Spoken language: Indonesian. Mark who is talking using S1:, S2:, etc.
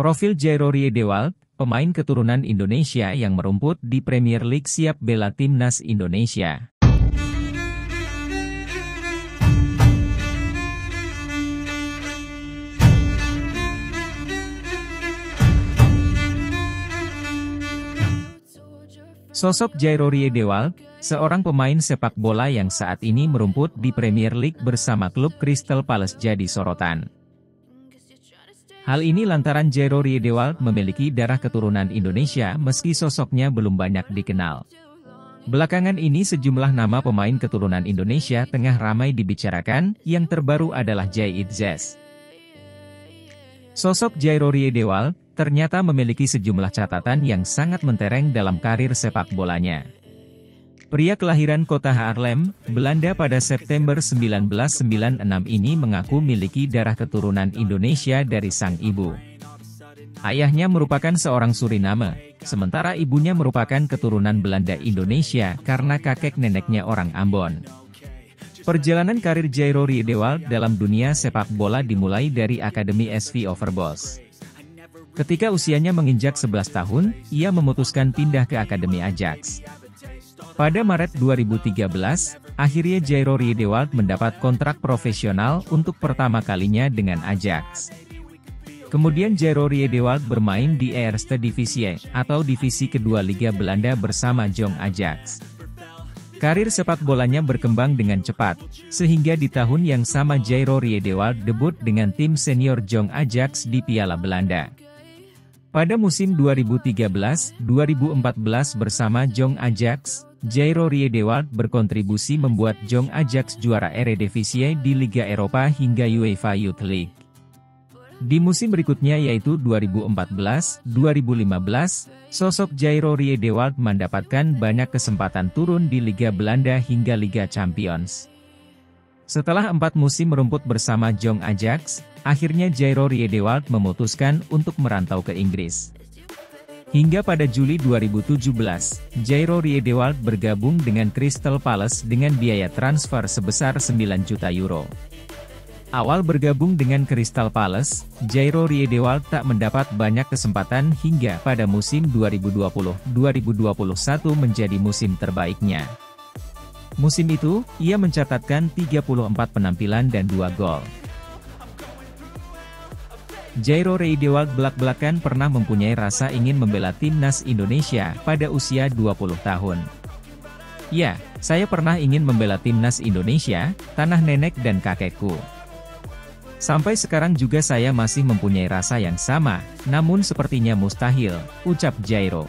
S1: Profil Jairo Riedewald, pemain keturunan Indonesia yang merumput di Premier League siap bela timnas Indonesia. Sosok Jairo Riedewald, seorang pemain sepak bola yang saat ini merumput di Premier League bersama klub Crystal Palace jadi sorotan. Hal ini lantaran Jero Riedewald memiliki darah keturunan Indonesia meski sosoknya belum banyak dikenal. Belakangan ini sejumlah nama pemain keturunan Indonesia tengah ramai dibicarakan, yang terbaru adalah Jay Itzes. Sosok Jairo Riedewald, ternyata memiliki sejumlah catatan yang sangat mentereng dalam karir sepak bolanya. Pria kelahiran kota Haarlem, Belanda pada September 1996 ini mengaku miliki darah keturunan Indonesia dari sang ibu. Ayahnya merupakan seorang Suriname, sementara ibunya merupakan keturunan Belanda Indonesia karena kakek neneknya orang Ambon. Perjalanan karir Jairo Riedewald dalam dunia sepak bola dimulai dari Akademi SV Overbos. Ketika usianya menginjak 11 tahun, ia memutuskan pindah ke Akademi Ajax. Pada Maret 2013, akhirnya Jairo Riedewald mendapat kontrak profesional untuk pertama kalinya dengan Ajax. Kemudian Jairo Riedewald bermain di Eerste Divisie, atau divisi kedua Liga Belanda bersama Jong Ajax. Karir sepak bolanya berkembang dengan cepat, sehingga di tahun yang sama Jairo Riedewald debut dengan tim senior Jong Ajax di Piala Belanda. Pada musim 2013-2014 bersama Jong Ajax, Jairo Riedewald berkontribusi membuat Jong Ajax juara Eredivisie di Liga Eropa hingga UEFA Youth League. Di musim berikutnya yaitu 2014-2015, sosok Jairo Riedewald mendapatkan banyak kesempatan turun di Liga Belanda hingga Liga Champions. Setelah empat musim merumput bersama Jong Ajax, akhirnya Jairo Riedewald memutuskan untuk merantau ke Inggris. Hingga pada Juli 2017, Jairo Riedewald bergabung dengan Crystal Palace dengan biaya transfer sebesar 9 juta euro. Awal bergabung dengan Crystal Palace, Jairo Riedewald tak mendapat banyak kesempatan hingga pada musim 2020-2021 menjadi musim terbaiknya. Musim itu, ia mencatatkan 34 penampilan dan 2 gol. Jairo Riedewald belak-belakan pernah mempunyai rasa ingin membela timnas Indonesia pada usia 20 tahun. Ya, saya pernah ingin membela timnas Indonesia, tanah nenek dan kakekku. Sampai sekarang juga saya masih mempunyai rasa yang sama, namun sepertinya mustahil, ucap Jairo.